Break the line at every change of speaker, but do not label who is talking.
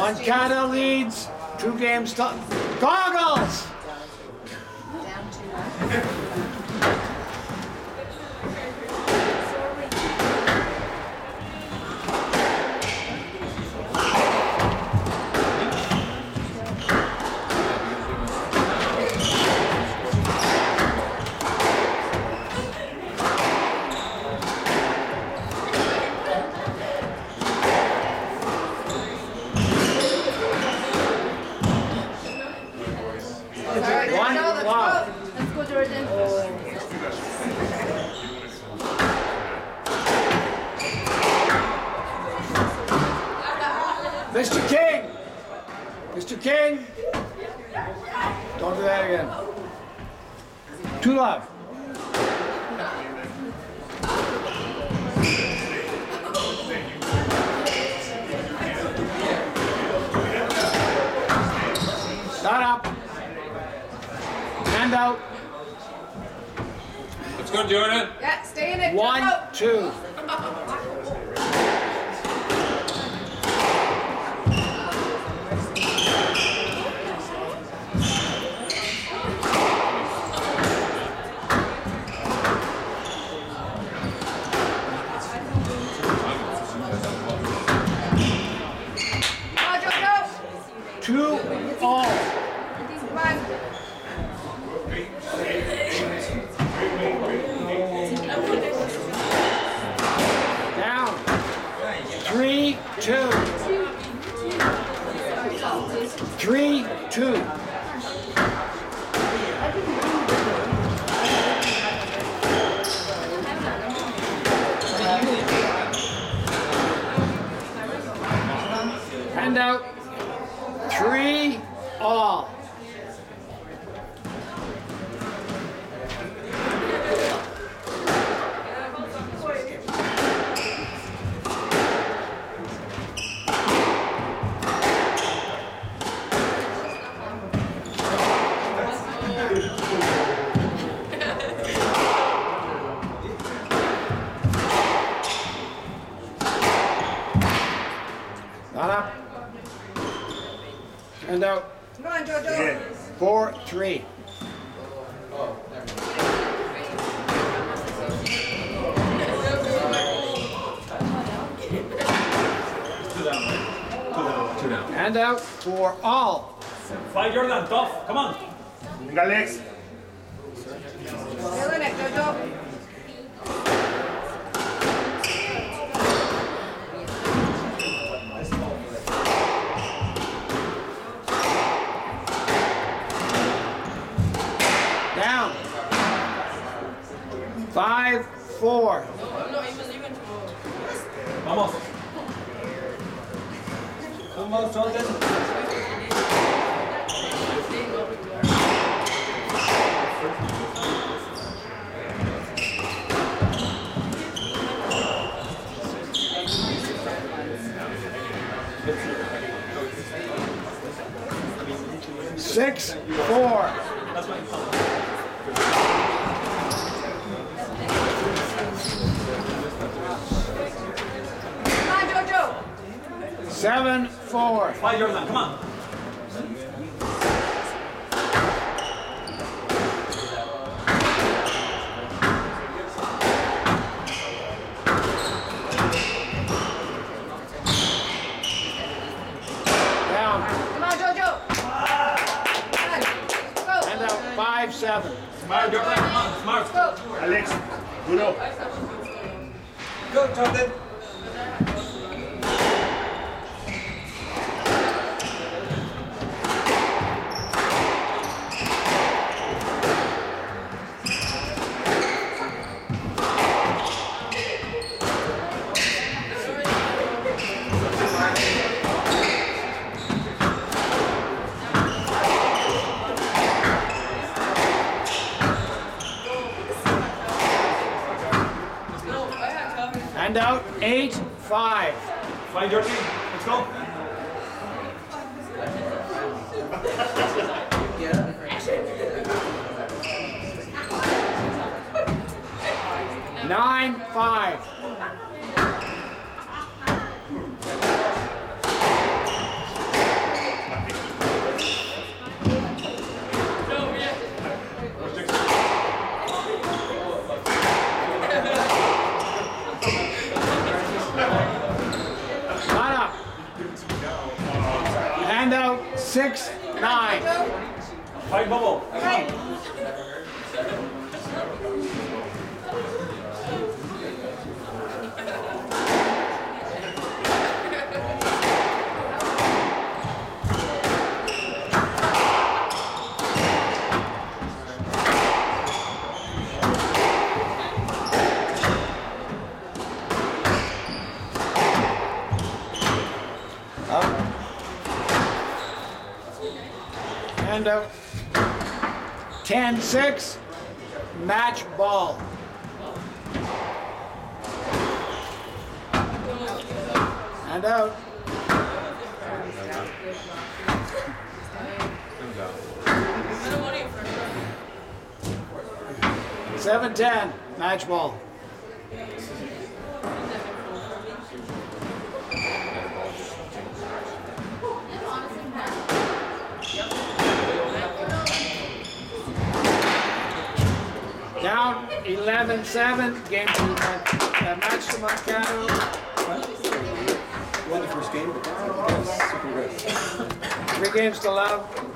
Moncada leads. Two games to goggles.
Down to
Mr. King. Mr. King. Don't do that again. Too loud. Start up. Hand out.
Let's go, Jordan.
Yeah, stay in it.
One,
Jump out.
two.
Come on, Jojo.
Two all.
Come on.
Down. Three, two. Three, two. Hand out. Three, all. Not up. Hand out.
Come on, Jojo.
Four, three. Hand out for all.
Fight Jordan, tough. Come on.
Venga, Alex.
Down. Five, four.
Vamos. Vamos, Jordan.
Six, four.
Come on, Jojo.
Seven, four.
Fight Jordan, come on.
Come on, Jojo. Come on. Go.
Hand out five, seven.
Smart Jordan, come on. Smart.
Alex. Duro.
Go, Jordan.
Handout eight, five.
Find your team. Let's go.
Nine, five. Six, nine.
Fight bubble.
And uh, 10 6, match ball. And out. Seven ten, match ball. Down 11-7, game to uh, match to Moncada.
Won the first game? Yes, super good.
Three games to love.